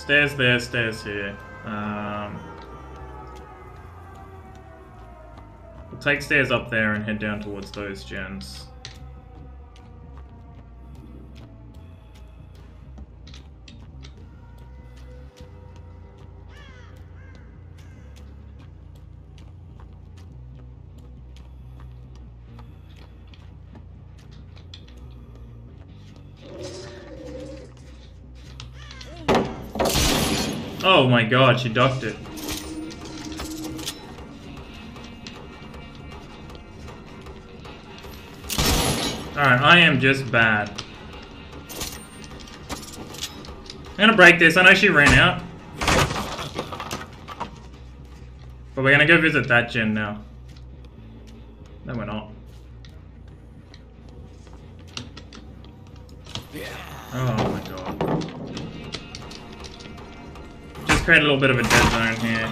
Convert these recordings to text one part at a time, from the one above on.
Stairs there, stairs here. Um, we'll take stairs up there and head down towards those gens. Oh my god, she ducked it. Alright, I am just bad. I'm gonna break this. I know she ran out. But we're gonna go visit that gen now. No, we're not. Oh Just create a little bit of a dead zone here.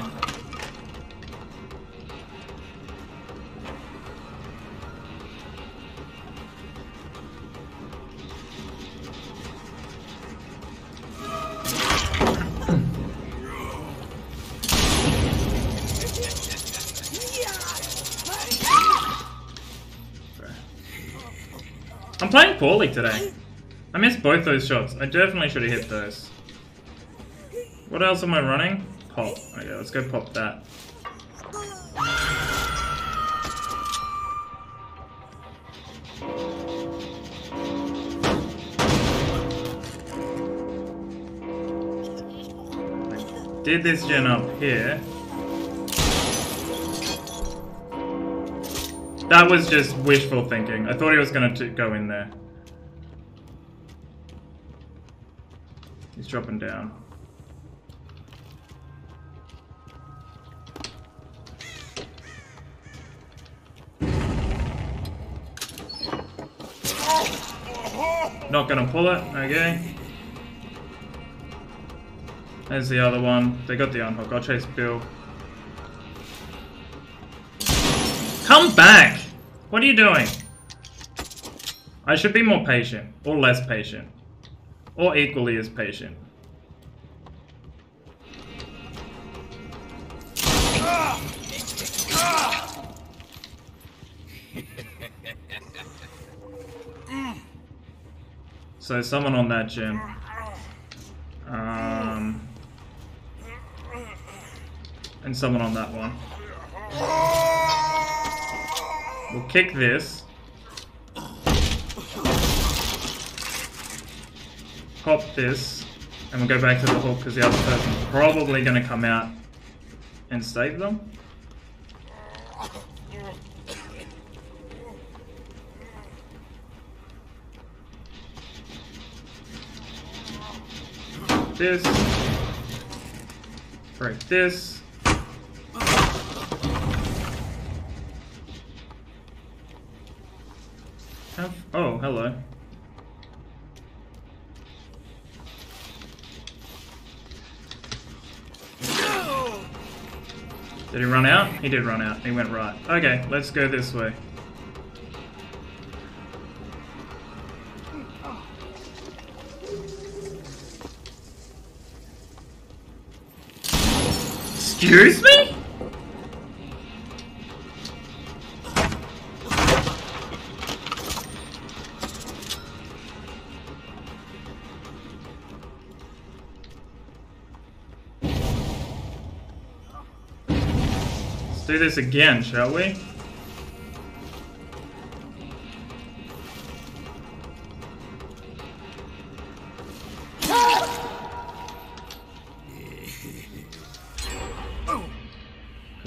I'm playing poorly today. I missed both those shots. I definitely should have hit those. What else am I running? Pop. Okay, let's go pop that. Did this gen up here. That was just wishful thinking. I thought he was going to go in there. He's dropping down. Not gonna pull it, okay. There's the other one. They got the unhook. I'll chase Bill. Come back! What are you doing? I should be more patient. Or less patient. Or equally as patient. So someone on that gen. Um, and someone on that one. We'll kick this. Pop this. And we'll go back to the hook because the other person's probably going to come out and save them. This. Break this. Have, oh, hello. Did he run out? He did run out. He went right. Okay, let's go this way. Excuse me? Let's do this again, shall we?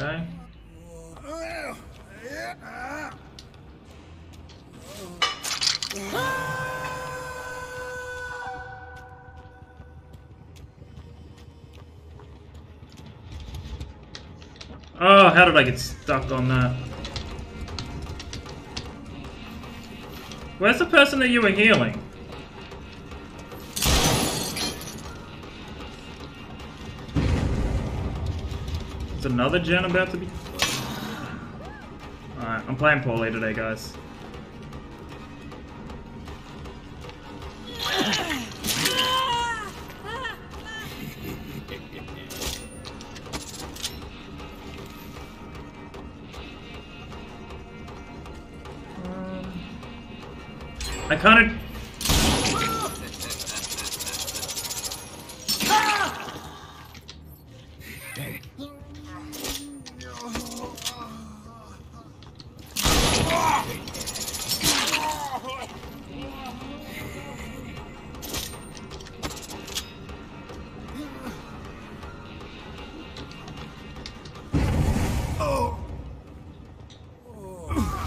Okay. Oh, how did I get stuck on that? Where's the person that you were healing? It's another gen about to be... Alright, I'm playing poorly today, guys. I kind of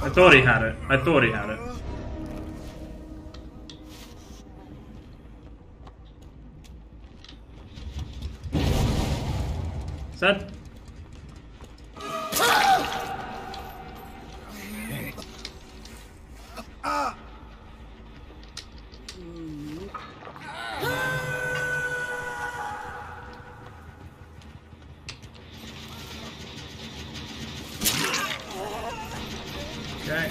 I thought he had it. I thought he had it. Is that... Okay.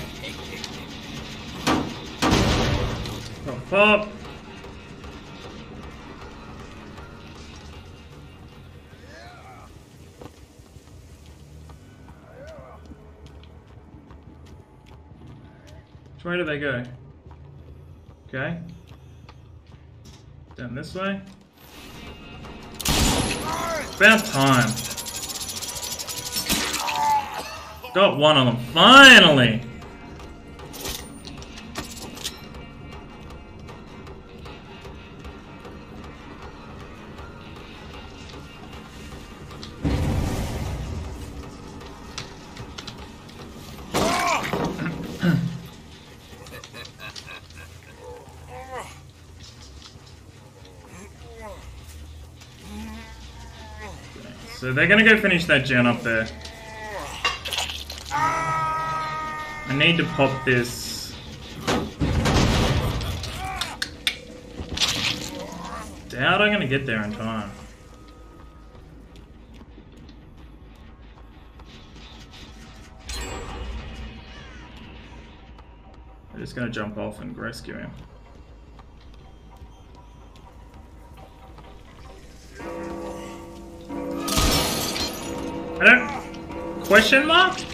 Pop, pop. Which way do they go? Okay. Down this way. About time. Got one of them. Finally! So they're gonna go finish that gen up there. I need to pop this. Doubt I'm gonna get there in time. I'm just gonna jump off and rescue him. I don't... Question mark?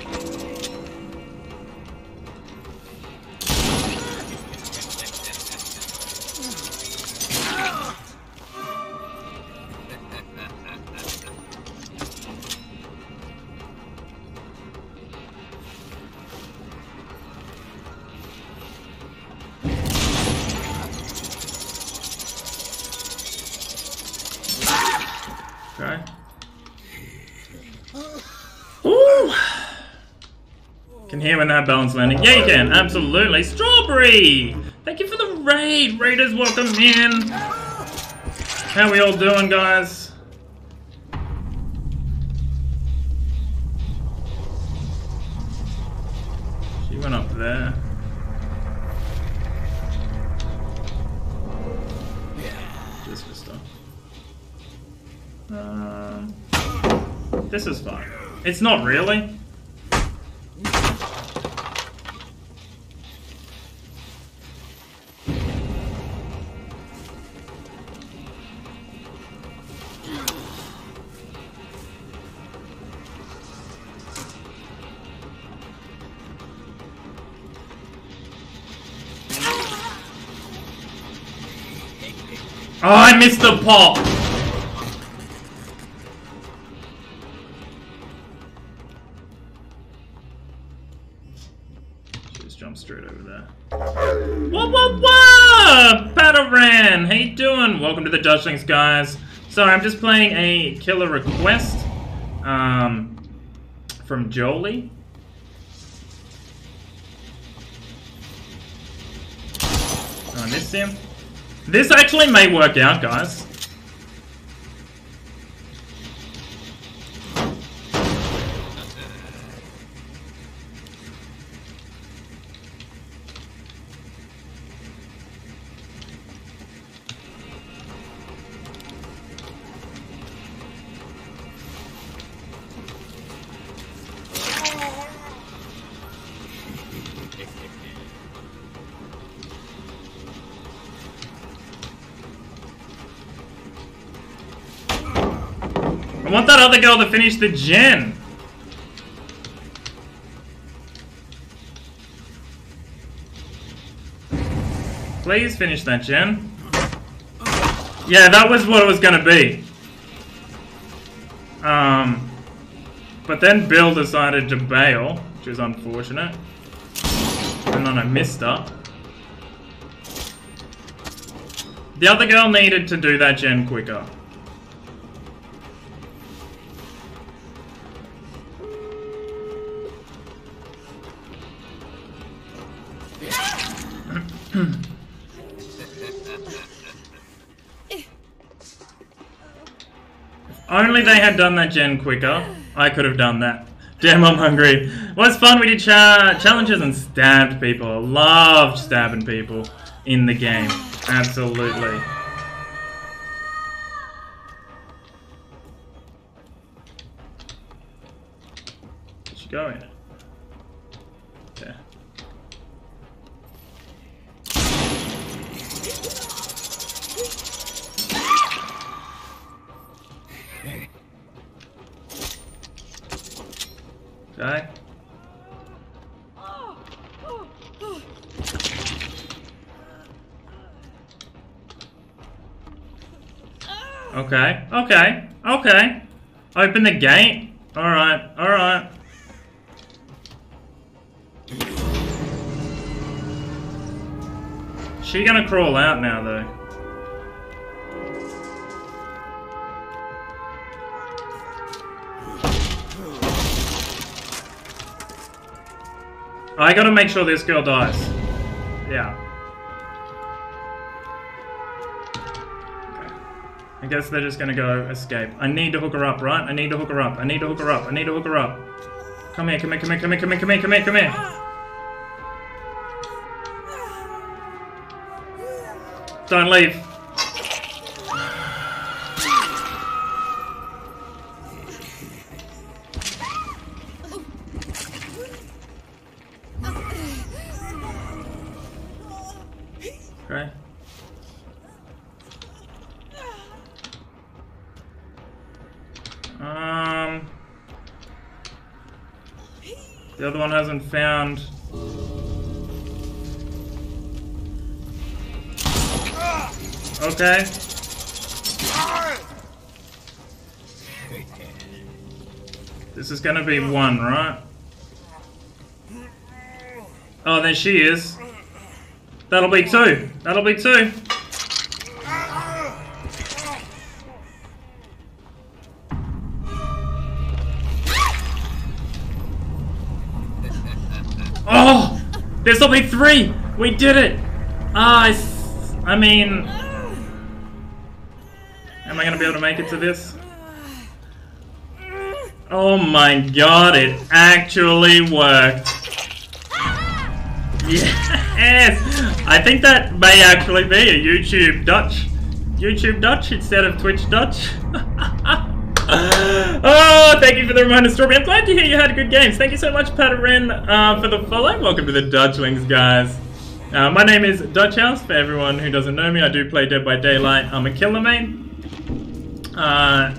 Can hear when that Balanced Landing. Yeah, you can. Absolutely. Strawberry! Thank you for the raid. Raiders, welcome in. How we all doing, guys? She went up there. Just for stuff. Um, this is fine. It's not really. Oh, I missed the pop! Just jump straight over there. What, what, what? Pataran, how you doing? Welcome to the Dutchlings, guys. Sorry, I'm just playing a killer request um, from Jolie. I missed him. This actually may work out, guys. I want that other girl to finish the gen. Please finish that gen. Yeah, that was what it was gonna be. Um, but then Bill decided to bail, which is unfortunate. And then I missed her. The other girl needed to do that gen quicker. Only they had done that gen quicker, I could have done that. Damn, I'm hungry. Was fun. We did cha challenges and stabbed people. Loved stabbing people in the game. Absolutely. She go Okay. Okay, okay, okay. Open the gate. Alright, alright. She gonna crawl out now though. I gotta make sure this girl dies. Yeah. Okay. I guess they're just gonna go escape. I need to hook her up, right? I need to hook her up. I need to hook her up. I need to hook her up. Come here, come here, come here, come here, come here, come here, come here, come here. Don't leave. Hasn't found. Okay. This is gonna be one, right? Oh, there she is. That'll be two. That'll be two. Oh! This'll be three! We did it! Ah, I, I mean... Am I gonna be able to make it to this? Oh my god, it actually worked! Yes! I think that may actually be a YouTube Dutch. YouTube Dutch instead of Twitch Dutch. oh, thank you for the reminder, Strawberry. I'm glad to hear you had good games. Thank you so much, Patarin, uh, for the follow. Welcome to the Dutchlings, guys. Uh, my name is DutchAus. For everyone who doesn't know me, I do play Dead by Daylight. I'm a killer main. Uh,